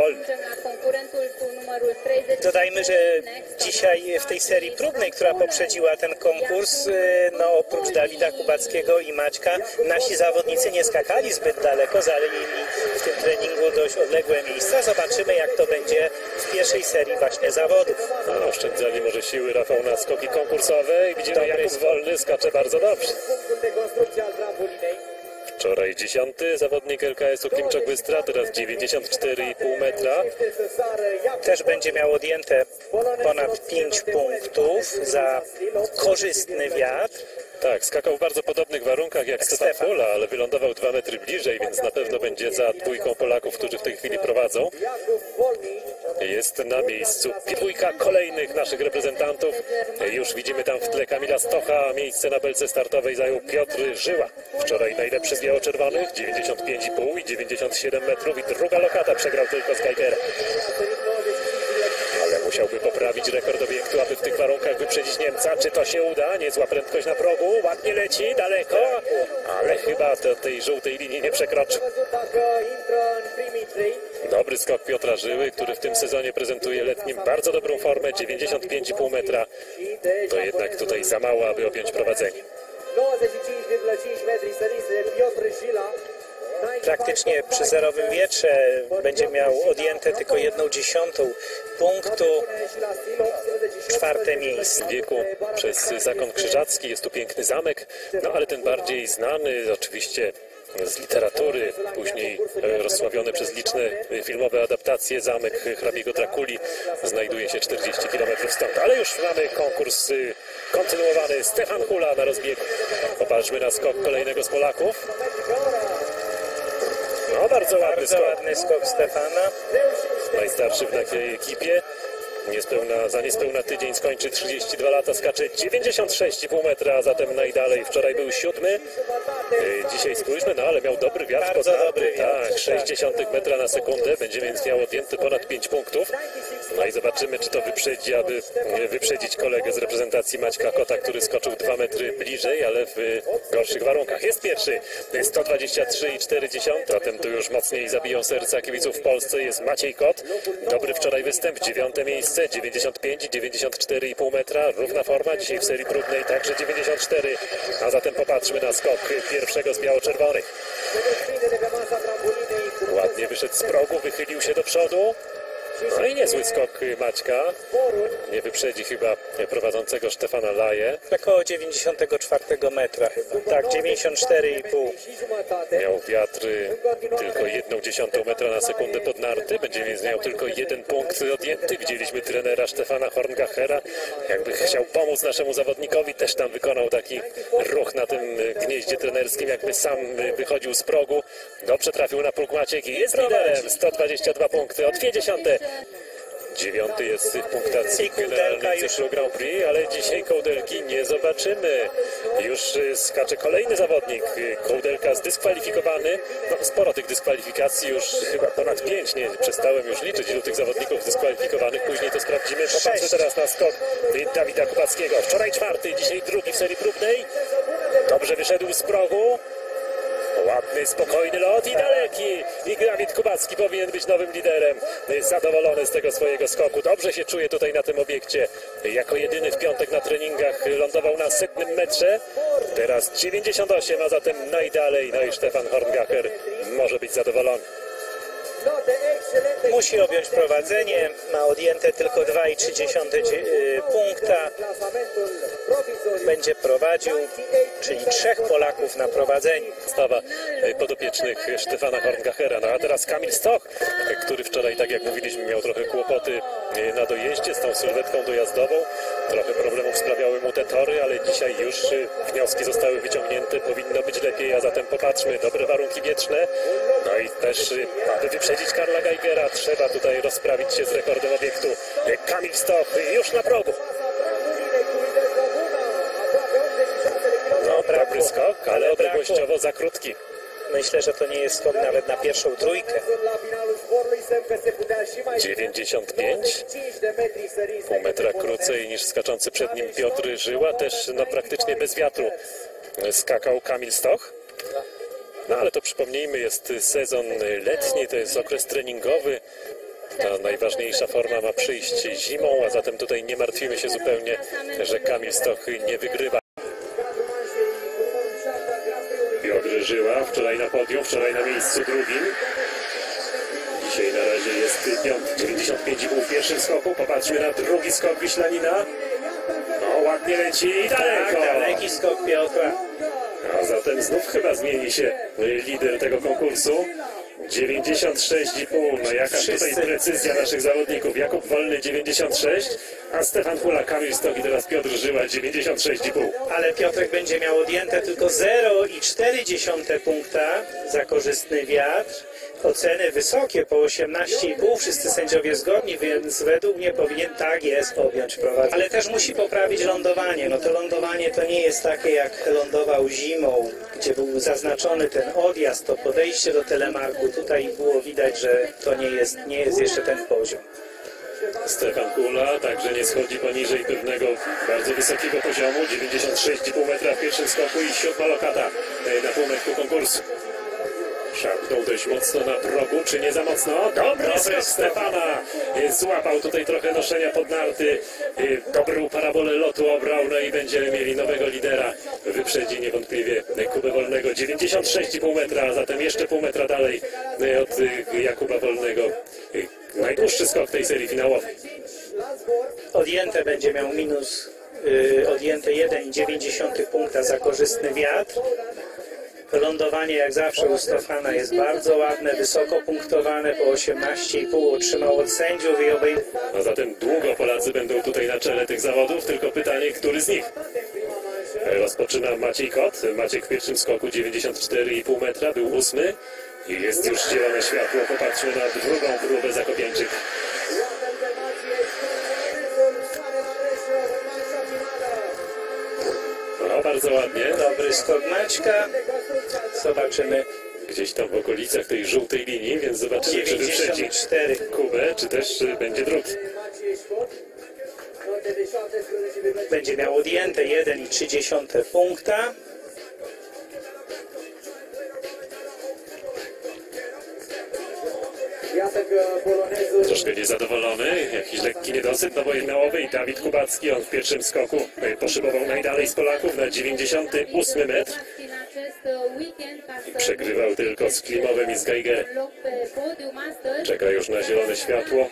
wolny. Dodajmy, że dzisiaj w tej serii próbnej, która poprzedziła ten konkurs, y, no oprócz Dawida Kubackiego i Maćka, nasi zawodnicy nie skakali zbyt daleko, zajęli w tym treningu dość odległe miejsca. Zobaczymy, jak to będzie w pierwszej serii właśnie zawodów. No, oszczędzali może siły Rafał na skoki konkursowe i widzimy Dobry skok. Wolny skacze bardzo dobrze. Wczoraj dziesiąty zawodnik LKS-u Klimczak Bystra, teraz 94,5 metra. Też będzie miał odjęte ponad 5 punktów za korzystny wiatr. Tak, skakał w bardzo podobnych warunkach jak Stefan Stefan. Fula, ale wylądował dwa metry bliżej, więc na pewno będzie za dwójką Polaków, którzy w tej chwili prowadzą. Jest na miejscu dwójka kolejnych naszych reprezentantów. Już widzimy tam w tle Kamila Stocha. Miejsce na belce startowej zajął Piotr Żyła. Wczoraj najlepszy z biało-czerwonych, 95,5 i 97 metrów i druga lokata przegrał tylko Skyker. Ale musiałby poprawić rekord obiektu, aby w tych warunkach wyprzedzić Niemca. Czy to się uda? Niezła prędkość na progu, ładnie leci, daleko, ale chyba to tej żółtej linii nie przekroczy. Dobry skok Piotra Żyły, który w tym sezonie prezentuje letnim bardzo dobrą formę, 95,5 metra. To jednak tutaj za mało, aby objąć prowadzenie. 95,5 metri sărise Piotr Jila. Praktycznie przy zerowym wietrze będzie miał odjęte tylko jedną dziesiątą punktu. Czwarte miejsce. W wieku przez zakon krzyżacki jest tu piękny zamek, no ale ten bardziej znany oczywiście z literatury, później rozsławiony przez liczne filmowe adaptacje, zamek hrabiego Drakuli znajduje się 40 km stąd. Ale już mamy konkurs y, kontynuowany. Stefan Hula na rozbiegu. Popatrzmy na skok kolejnego z Polaków. Bardzo ładny Bardzo skok. ładny skok Stefana. Najstarszy w takiej ekipie. Niespełna, za niespełna tydzień skończy 32 lata, skacze 96,5 metra, a zatem najdalej. Wczoraj był siódmy. E, Dzisiaj spójrzmy, no ale miał dobry wiatr. Bardzo dobry wiatr, Tak, 60 metra na sekundę. Będzie więc miał odjęty ponad 5 punktów. No i zobaczymy, czy to wyprzedzi, aby e, wyprzedzić kolegę z reprezentacji Maćka Kota, który skoczył 2 metry bliżej, ale w gorszych warunkach. Jest pierwszy. 123,4. Zatem tu już mocniej zabiją serca kibiców w Polsce. Jest Maciej Kot. Dobry wczoraj występ, dziewiąte miejsce, 95, 94,5 metra. Równa forma dzisiaj w serii próbnej, także 94. A zatem popatrzmy na skok pierwszego z biało-czerwonych. Ładnie wyszedł z progu, wychylił się do przodu. No i niezły skok Maćka. Nie wyprzedzi chyba prowadzącego Stefana Laje. Około 94 metra chyba. Tak, 94,5. Miał wiatr tylko jedną dziesiątą metra na sekundę pod narty. Będzie więc miał tylko jeden punkt odjęty. Widzieliśmy trenera Stefana Horngachera. Jakby chciał pomóc naszemu zawodnikowi, też tam wykonał taki ruch na tym gnieździe trenerskim, jakby sam wychodził z progu. Dobrze trafił na próg Maciek i jest liderem. 122 punkty, o dwie dziesiąte. Dziewiąty jest w punktacji generalnej cyklu Grand Prix, ale dzisiaj kołdelki nie zobaczymy. Już skacze kolejny zawodnik. Kołdelka zdyskwalifikowany. No, sporo tych dyskwalifikacji, już chyba ponad pięć. Nie przestałem już liczyć, ilu tych zawodników zdyskwalifikowanych. Później to sprawdzimy. Popatrzmy teraz na skok Dawida Kubackiego. Wczoraj czwarty, dzisiaj drugi w serii próbnej. Dobrze wyszedł z progu. Ładny, spokojny lot i daleki. I Dawid Kubacki powinien być nowym liderem. Zadowolony z tego swojego skoku. Dobrze się czuje tutaj na tym obiekcie. Jako jedyny w piątek na treningach lądował na setnym metrze. Teraz 98, a zatem najdalej. No i Stefan Horngacher może być zadowolony. Musi objąć prowadzenie. Ma odjęte tylko 2,3 dzie- punkta. Będzie prowadził, czyli trzech Polaków na prowadzeniu. Stawa e, podopiecznych Stefana Horngachera. No a teraz Kamil Stoch, który wczoraj, tak jak mówiliśmy, miał trochę kłopoty e, na dojeździe z tą sylwetką dojazdową. Trochę problemów sprawiały mu te tory, ale dzisiaj już e, wnioski zostały wyciągnięte. Powinno być lepiej, a zatem popatrzmy. Dobre warunki wietrzne. I też, aby wyprzedzić Karla Geigera, trzeba tutaj rozprawić się z rekordem obiektu. Kamil Stoch już na progu. No, Dobry skok, ale odległościowo za krótki. Myślę, że to nie jest skok nawet na pierwszą trójkę. La finalul sporului semn că se putea și mai 95 5 de metri sărise pół metra krócej niż skaczący przed nim Piotr Żyła, też no, praktycznie bez wiatru skakał Kamil Stoch. No ale to przypomnijmy, jest sezon letni, to jest okres treningowy. Ta najważniejsza forma ma przyjść zimą, a zatem tutaj nie martwimy się zupełnie, że Kamil Stoch nie wygrywa. Piotr Żyła, wczoraj na podium, wczoraj na miejscu drugim. Dzisiaj na razie jest piąty, 95,5 w pierwszym skoku. Popatrzmy na drugi skok Wiślanina. No, ładnie leci i Tak, daleko. daleki skok Piotra. A zatem znów chyba zmieni się lider tego konkursu. 96,5. No jaka tutaj precyzja naszych zawodników. Jakub Wolny 96, a Stefan Hula, Kamil Stok i teraz Piotr Żyła 96,5. Ale Piotrek będzie miał odjęte tylko 0,4 punkta za korzystny wiatr. Oceny wysokie po 18,5, wszyscy sędziowie zgodni, więc według mnie powinien tak jest objąć prowadzenie. Ale też musi poprawić lądowanie. No to lądowanie to nie jest takie jak lądował zimą, gdzie był zaznaczony ten odjazd, to podejście do telemarku. Tutaj było widać, że to nie jest, nie jest jeszcze ten poziom. Stefan Kula także nie schodzi poniżej pewnego bardzo wysokiego poziomu. 96,5 metra w pierwszym skoku i siódma lokata e, na półmetku konkursu. Szarpnął dość mocno na progu, czy nie za mocno? Dobry skok Stefana! E, Złapał tutaj trochę noszenia pod narty. E, Dobrą parabolę lotu obrał, no i będziemy mieli nowego lidera. Wyprzedzi niewątpliwie Kubę Wolnego. 96,5 metra, a zatem jeszcze pół metra dalej e, od Jakuba Wolnego. Najdłuższy skok tej serii finałowej. Odjęte będzie miał minus, y, odjęte 1,9 punkta za korzystny wiatr. Lądowanie jak zawsze u Stefana jest bardzo ładne, wysoko punktowane, po 18,5 otrzymał od sędziów i obej... A zatem długo Polacy będą tutaj na czele tych zawodów, tylko pytanie, który z nich? Rozpoczyna Maciej Kot. Maciek w pierwszym skoku 94,5 metra, był ósmy. I jest już zielone światło. Popatrzmy na drugą próbę Zakopiańczyka. Bardzo ładnie. Dobry skok Maćka. Zobaczymy. Gdzieś tam w okolicach tej żółtej linii, więc zobaczymy, czy wyprzedzi 94. Kubę, czy też y, będzie drugi. Będzie miał odjęte 1,3 punkta. Troszkę niezadowolony, jakiś lekki niedosyt nowojednałowy i Dawid Kubacki, on w pierwszym skoku e, poszybował najdalej z Polaków na 98 metr. Przegrywał tylko z Klimowem i z Geiger. Czeka już na zielone światło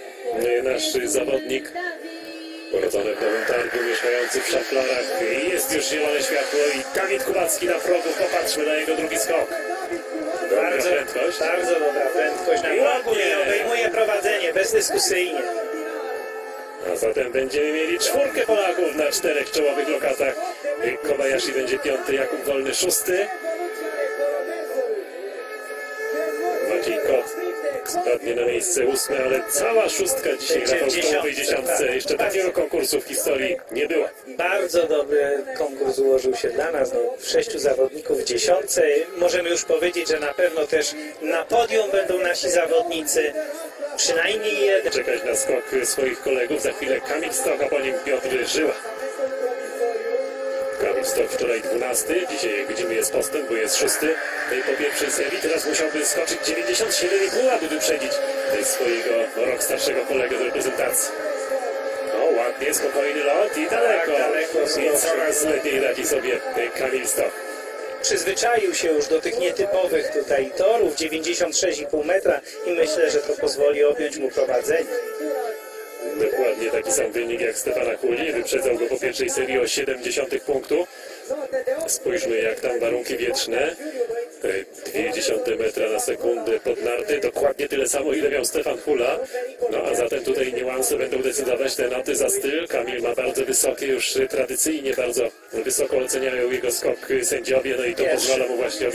e, nasz zawodnik. Urodzony w Nowym Targu, mieszkający w Szaflarach. I Jest już zielone światło i Dawid Kubacki na progu. Popatrzmy na jego drugi skok. Bardzo, prędkość. bardzo dobra prędkość na ładnie. obejmuje prowadzenie bezdyskusyjnie. A zatem będziemy mieli czwórkę Polaków na czterech czołowych lokatach. Kobayashi będzie piąty, Jakub Wolny szósty. Spadnie na miejsce ósme, ale cała szóstka dzisiaj na w czołowej dziesiątce. Jeszcze takiego konkursu w historii nie było. Bardzo dobry konkurs ułożył się dla nas. No, sześciu zawodników w dziesiątce. Możemy już powiedzieć, że na pewno też na podium będą nasi zawodnicy. Przynajmniej jeden. Czekać na skok swoich kolegów. Za chwilę Kamil Stok, a po nim Piotr Żyła. Stok wczoraj 12, dzisiaj jak widzimy jest postęp, bo jest szósty po pierwszej serii. Teraz musiałby skoczyć 97,5, aby wyprzedzić swojego rok starszego kolegę z reprezentacji. No ładnie, spokojny lot i daleko. Tak, daleko I coraz lepiej radzi sobie Kamil Stok. Przyzwyczaił się już do tych nietypowych tutaj torów 96,5 metra i myślę, że to pozwoli objąć mu prowadzenie. Dokładnie taki sam wynik jak Stefana Kuli. Wyprzedzał go po pierwszej serii o 0,7 punktu. Spójrzmy jak tam warunki wietrzne. E, Dwie dziesiąte metra na sekundę pod narty. Dokładnie tyle samo ile miał Stefan Hula. No a zatem tutaj niuanse będą decydować te noty za styl. Kamil ma bardzo wysokie, już e, tradycyjnie bardzo wysoko oceniają jego skok e, sędziowie. No i to Pierwszy. pozwala mu właśnie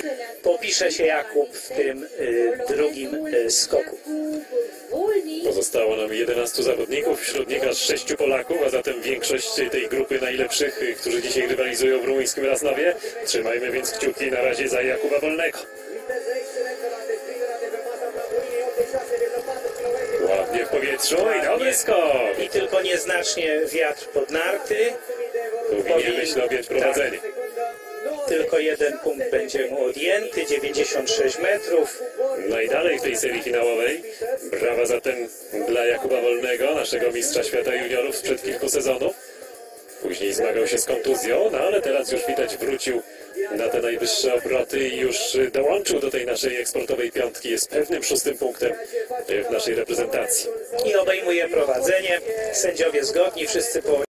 Popisze się Jakub w tym y, drugim y, skoku. Pozostało nam 11 zawodników, wśród nich aż 6 Polaków, a zatem większość tej grupy najlepszych, którzy dzisiaj rywalizują w rumuńskim Rasnowie. Trzymajmy więc kciuki na razie za Jakuba Wolnego. Ładnie w powietrzu i dobry skok. I tylko nieznacznie wiatr pod narty. Powinien myślę objąć prowadzenie. Tylko jeden punkt będzie mu odjęty, 96 metrów. Najdalej w tej serii finałowej Brawa zatem dla Jakuba Wolnego, naszego mistrza świata juniorów sprzed kilku sezonów. Później zmagał się z kontuzją, no ale teraz już widać wrócił na te najwyższe obroty i już dołączył do tej naszej eksportowej piątki. Jest pewnym szóstym punktem w naszej reprezentacji. I obejmuje prowadzenie. Sędziowie zgodni, wszyscy po